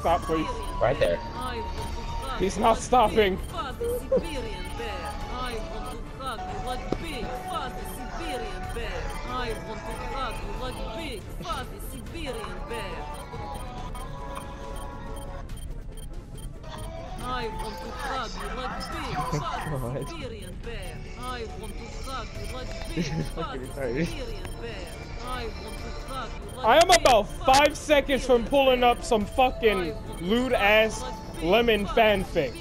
Stop, please. Right there. He's not stopping. I want to hug you like big fat Siberian bear. I want to hug you like big fat Siberian bear. I want to hug you like I am about five seconds from pulling up some fucking lewd ass lemon fanfic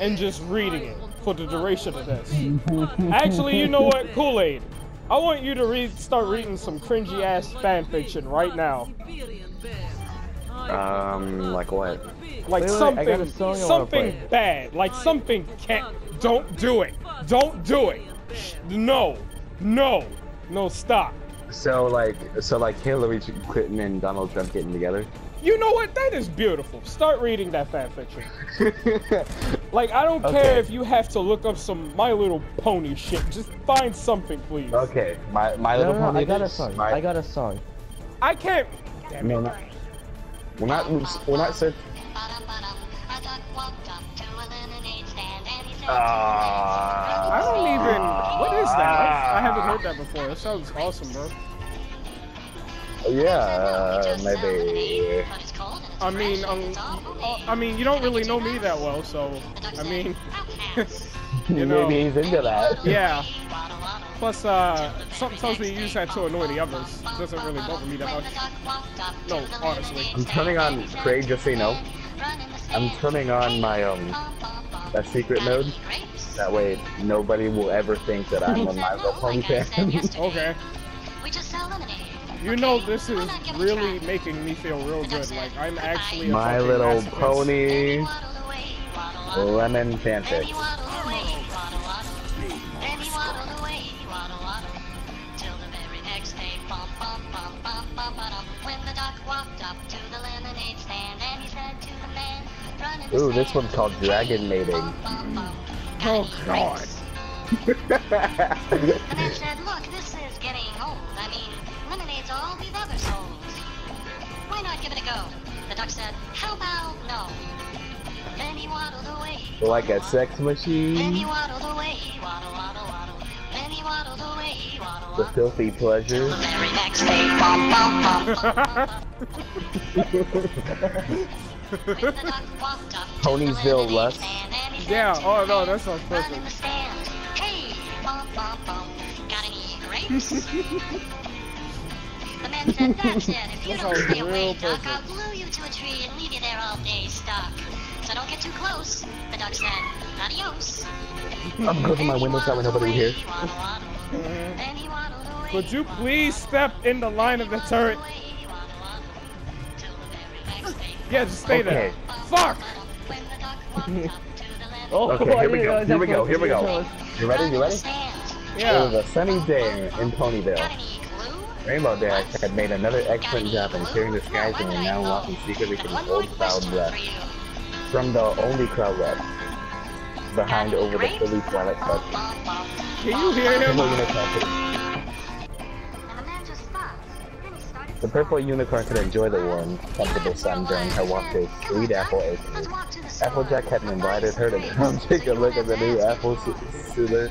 and just reading it for the duration of this. Actually, you know what? Kool Aid. I want you to read, start reading some cringy ass fanfiction right now. Um, like what? Like Wait, wait, something, got a song I wanna something bad. Like something can't. Don't do it. Don't do it. Sh- No, no, no. Stop. So like, so like Hillary Clinton and Donald Trump getting together. You know what? That is beautiful. Start reading that fanfiction. Like I don't care if you have to look up some My Little Pony shit. Just find something, please. okay, my my No, little no, no, pony. I got a song. My, I got a song. I can't. Damn No, it. not, we're not. We're not. Said, uh, that before. That sounds awesome, bro. Yeah, maybe. I mean, um, uh, I mean, you don't really know me that well, so I mean, you know, Maybe he's into that. yeah. Plus, uh, something tells me you use that to annoy the others. It doesn't really bother me that much. No, honestly. I'm turning on Craig, just so you know. I'm turning on my um that secret mode. That way nobody will ever think that I'm a My Little Pony fan. Okay. We just sell lemonade. You know, this is really making me feel real good. Like I'm actually a My Little masochist. Pony Waddle away, waddle, waddle. lemon fanfic. Ooh, this one's called Dragon Mating. Bum, bum, bum. Oh, God. grapes? The man said, look, this is getting old. I mean, lemonade's all we've ever sold. Why not give it a go? The duck said, how about no? Then he waddled away. like a sex Then he machine. waddled away, waddle, waddle, waddle. Then he waddled away, waddle, The filthy pleasure. The very next day, bum, bum, bum, bum, bum. When the duck walked up to the Poniesville lemonade Lust. Stand, and he said Yeah, oh, no, that sounds perfect. Hey, bum, bum, bum. Got any grapes? the man said, that's it. If you don't stay away. I'll glue you to a tree and leave you there all day stuck. So don't get too close. The duck said, adios. I'm closing my window so that way nobody will hear. Could you please step in the line of the turret? Yeah, just stay there. Okay. Fuck! Oh, Okay, here we didn't go. Here we go. Here we go. You ready? You ready? Yeah. It was a sunny day in Ponyville. Got any glue? Rainbow Dash had made another excellent job in clearing the skies and were now walking secretly from the old cloud question web. for you. From the only cloud web. Behind over the Philly Twilight Bum, Club. bum, bum. Can you hear him? The purple unicorn could enjoy the warm, comfortable sun during her walk to Sweet Apple Let's Acres. walk to the store. Applejack had invited her to come take a look at the new apple su- soother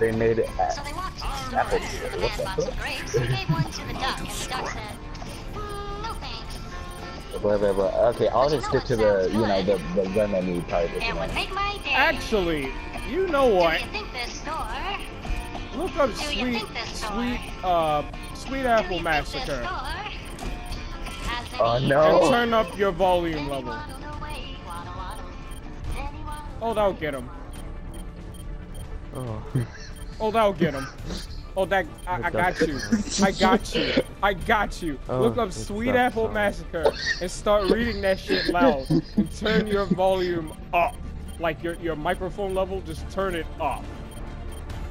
they made at So they walked to the. Apple The Store. man What the bought some fuck? grapes. He gave one to the duck, and the duck said, "Mm, no thanks. Blah, blah, blah. Okay, I'll just stick to the, you know, the, the lemony part of it. It would make my day. Actually, you know what? Do you think this store? Look up Do sweet, think this store- sweet, uh, sweet apple you think this massacre. Oh, no. And turn up your volume level. waddled away, waddle, waddle. Then he waddled Oh, that'll get him. Oh. Oh, that'll get him. Oh, that I, I got you. I got you. I got you. Oh, Look up Sweet Apple sorry. Massacre and start reading that shit loud and turn your volume up. Like your your microphone level, just turn it up.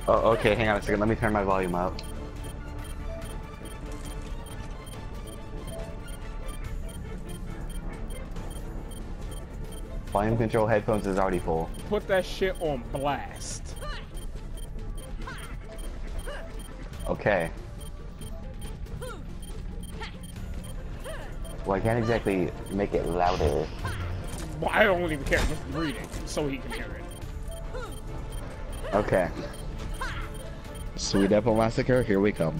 Oh, okay, hang on a second. Let me turn my volume up. Volume control headphones is already full. Put that shit on blast. Okay. Well, I can't exactly make it louder. Well, I don't even care. Just read it so he can hear it. Okay. Sweet Apple Massacre, here we come.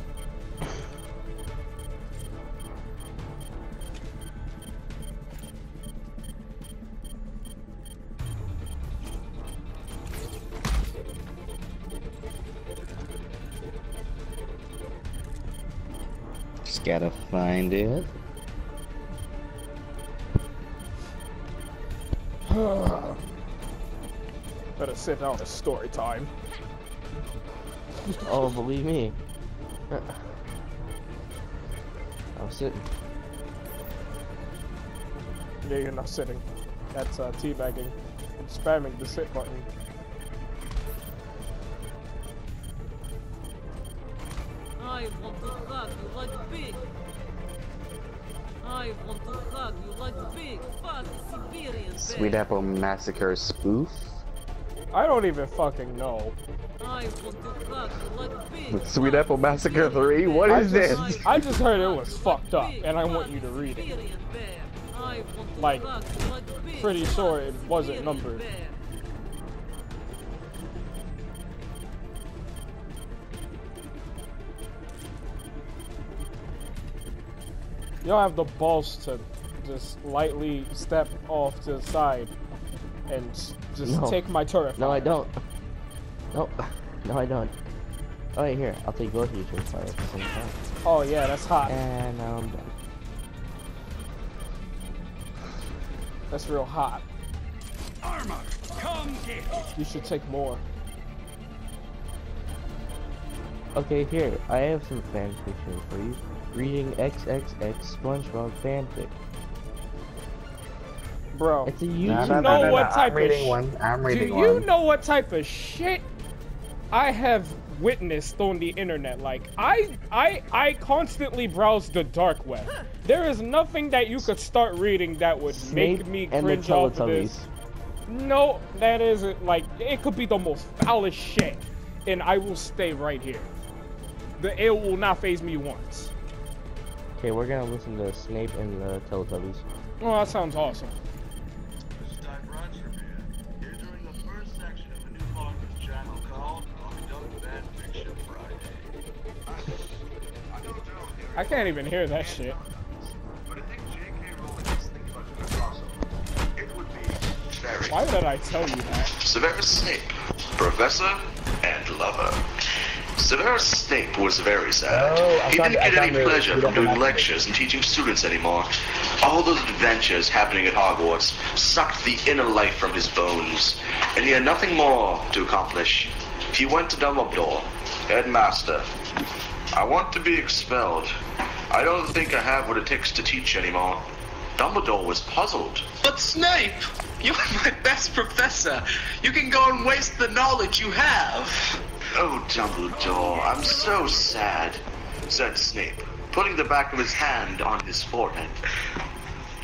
Just gotta find it. Better sit down. It's story time. Oh, believe me. I'm sitting. Yeah, you're not sitting. That's uh, teabagging. I'm spamming the sit button. I want to hug you like big. I want to hug you like big, fat Siberian bear. Sweet Apple Massacre spoof? I don't even fucking know. I want to hug like big. Sweet Apple Massacre 3? What is I just, this? I just heard it was fucked up, and I want you to read it. Siberian bear. I want to Like, hug you like big, pretty sure it wasn't numbered. You don't have the balls to just lightly step off to the side and just No. take my turret. No, I don't. No, no, I don't. Oh, wait, here. I'll take both of you to fire at the same time. Oh yeah, that's hot. And now I'm done. That's real hot. Armor, come get. You should take more. Okay, here. I have some fan fiction for you. Reading XXX SpongeBob fanfic. Bro, It's a do YouTube. you No, no, know no, no, what no, type I'm reading of sh- one. I'm Do reading you one. know what type of shit I have witnessed on the internet? Like I I I constantly browse the dark web. There is nothing that you could start reading that would Snape make me cringe off of this. No, that isn't like it could be the most foulest shit, and I will stay right here. The it will not phase me once. Okay, we're gonna listen to Snape and the Teletubbies. Oh, that sounds awesome. I can't even hear that shit. but I think J.K. Rowling is thinking about doing crossover. It would be very Why did I tell you that? Severus Snape, professor and lover. Severus Snape was very sad. Oh, he found- didn't get any pleasure from doing lectures and teaching students anymore. All those adventures happening at Hogwarts sucked the inner life from his bones, and he had nothing more to accomplish. He went to Dumbledore, headmaster. I want to be expelled. I don't think I have what it takes to teach anymore. Dumbledore was puzzled. But Snape, you're my best professor. You can go and waste the knowledge you have. Oh, Dumbledore, I'm so sad, said Snape, putting the back of his hand on his forehead.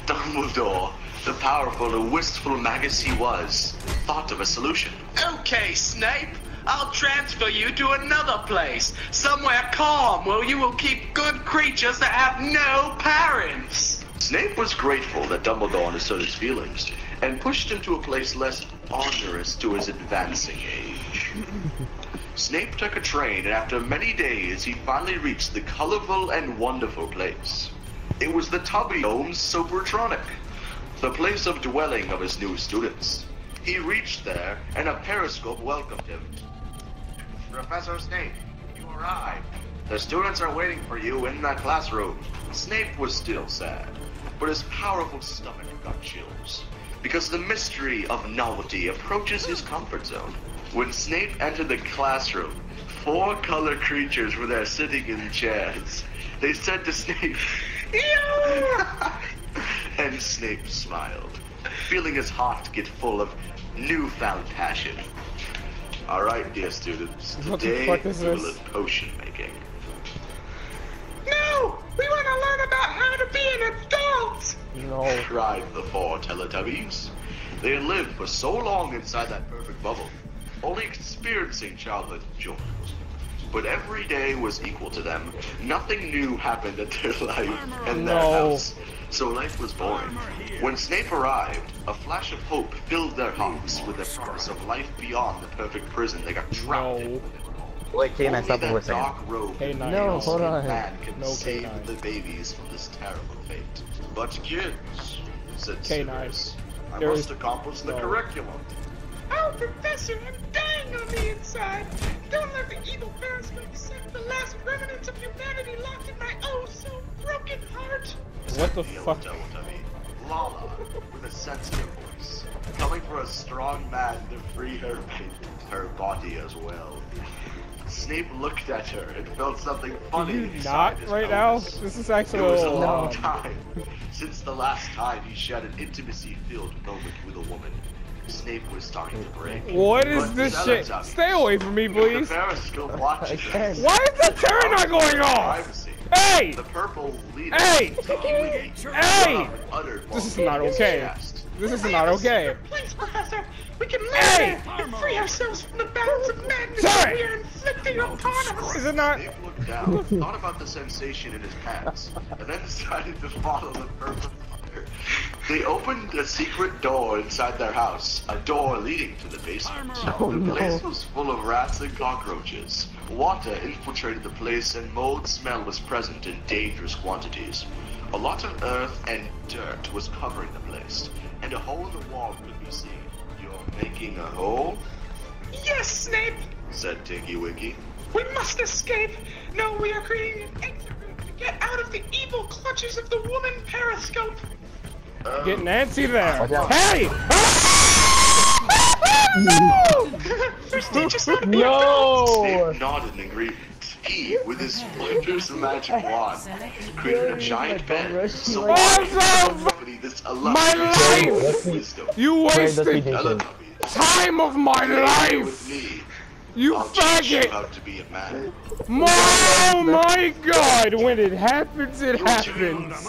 Dumbledore, the powerful and wistful magus he was, thought of a solution. Okay, Snape, I'll transfer you to another place, somewhere calm where you will keep good creatures that have no parents. Snape was grateful that Dumbledore understood his feelings and pushed him to a place less onerous to his advancing age. Snape took a train, and after many days, he finally reached the colorful and wonderful place. It was the Tubby Home's Supertronic, the place of dwelling of his new students. He reached there, and a periscope welcomed him. Professor Snape, you arrived. The students are waiting for you in that classroom. Snape was still sad, but his powerful stomach got chills. Because the mystery of novelty approaches his comfort zone. When Snape entered the classroom, four color creatures were there sitting in chairs. They said to Snape, and Snape smiled, feeling his heart get full of newfound passion. All right, dear students, What the today fuck is we will this? learn potion making. No, we want to learn about how to be an adult. No. cried the four Teletubbies. They had lived for so long inside that perfect bubble, only experiencing childhood joys. But every day was equal to them. Nothing new happened in their life and their No. house. So life was boring. When Snape arrived, a flash of hope filled their hearts with the promise of life beyond the perfect prison they got trapped in. No. Wait, Kane, I Only stopped that what we're saying. dark robe K9. No, hold on. man can No save K9. the babies from this terrible fate. But kids, said K9. Severus, I There must is- accomplish the no. curriculum. Oh, Professor, I'm dying on the inside. Don't let the evil periscope sink the last remnants of humanity locked in my oh so broken heart. What the Feel fuck? it, don't I? Lala, with a sensitive voice, coming for a strong man to free her her body as well. Snape looked at her and felt something funny you inside not his right now? This is actually It a was a long time since the last time he shared an intimacy-filled moment with a woman. Snape was starting to break. What is But this shit? Teletubbies- Stay away from me, please. The please. periscope watches Again. Why is the turn not going off? Hey! The purple leader. Hey! Hey! Hey! Uttered This is not okay. This is not okay. Please, Professor, we can live Hey! and free ourselves from the bonds of madness Sorry. we are inflicting upon us. Is it not? Snape looked down, thought about the sensation in his pants, and then decided to follow the purple fire. They opened a secret door inside their house, a door leading to the basement. Oh, the no. place was full of rats and cockroaches. Water infiltrated the place, and mold smell was present in dangerous quantities. A lot of earth and dirt was covering the place, and a hole in the wall could be seen. You're making a hole? Yes, Snape, said Tinky Winky. we must escape. No, we are creating an exit route to get out of the evil clutches of the woman periscope. Um, Get Nancy there. Hey! First teach us how No! Snape nodded in agreement. He, with his wondrous magic wand, created a giant bed. So Awesome! this My life! wisdom. You Wait, let's be wasted time of my life! You I'll teach you faggot! how to be a man. Oh my god! When it happens, it You'll happens.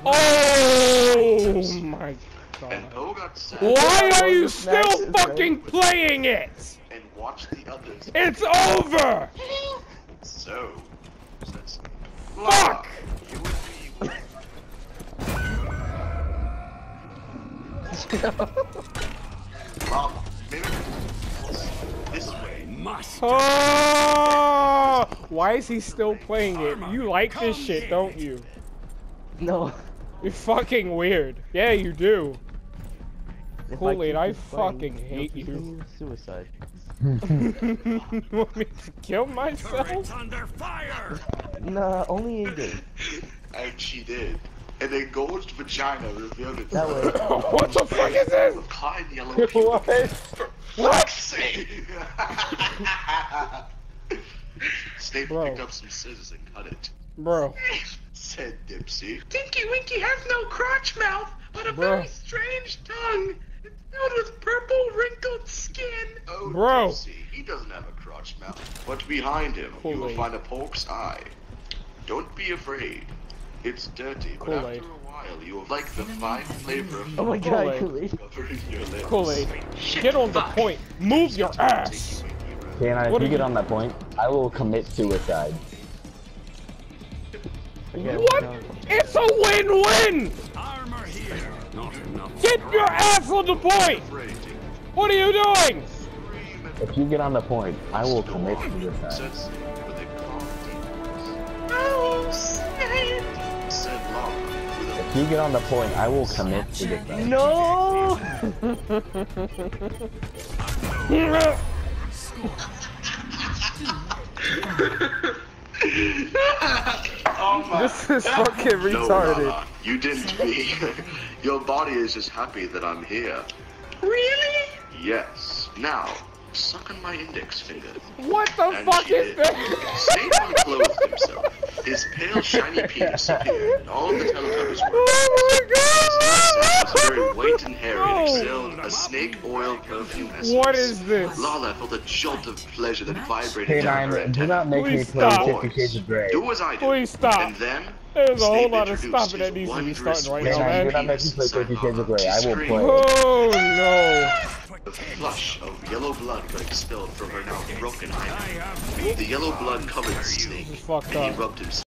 Stay here. Oh my god. And Po got sad Why are you still fucking playing it? and watched the others. It's over! So, said Fuck! you and me maybe this way. Must. Oh! Why is he still playing it? You like this shit, don't you? No. You're fucking weird. Yeah, you do. If Kool-Aid, keep I fucking you'll hate you. Suicide. you want me to kill myself? Turret's under fire. Nah, only in game. And she did. An engorged vagina revealed That way. what the fuck is this? A kind yellow pupil. What? What? Snape! Snape Bro. picked up some scissors and cut it. Bro. Said Dipsy. Tinky Winky has no crotch mouth, but a Bruh. very strange tongue. It's filled with purple, wrinkled skin. Oh, Bro. Dipsy, he doesn't have a crotch mouth. But behind him, you will find a pork's eye. Don't be afraid. It's dirty, but after Kool-Aid. a while, you will like the fine flavor of Oh my god, Kool-Aid. Kool-Aid. your lips. Kool-Aid. Get on the point. Move your ass. Kane, What if you get on that point, I will commit suicide. Yeah, What? It's a win-win! Armor here. Not enough. Get your ass on the point! What are you doing? If you get on the point, I will commit suicide. Said Snape with a calm deep voice. Oh, Snape. Said Lala with a If you get on the point, I will commit suicide. No! Oh This is fucking No, retarded. You didn't be. Your body is just happy that I'm here. Really? Yes. Now, suck on my index finger. What the And fuck she is did. this? Snape unclothed himself. His pale, shiny penis appeared, and all the Teletubbies were. Oh my god! His my was very white and hairy and No. exhaled a snake oil perfume essence. What is this? Lala felt a jolt of pleasure that vibrated down her K9, do antenna. not make me Please play stop. Fifty Shades of Grey. Do as I do. Please stop. And then There's a whole Snape lot of introduced stopping that his needs to be wondrous starting right K9, now, do man. not make me play Fifty Shades of Grey. I will Scream. play. Oh no. A flush of yellow blood got expelled from her now broken eye. The yellow blood covered Snape, and he rubbed himself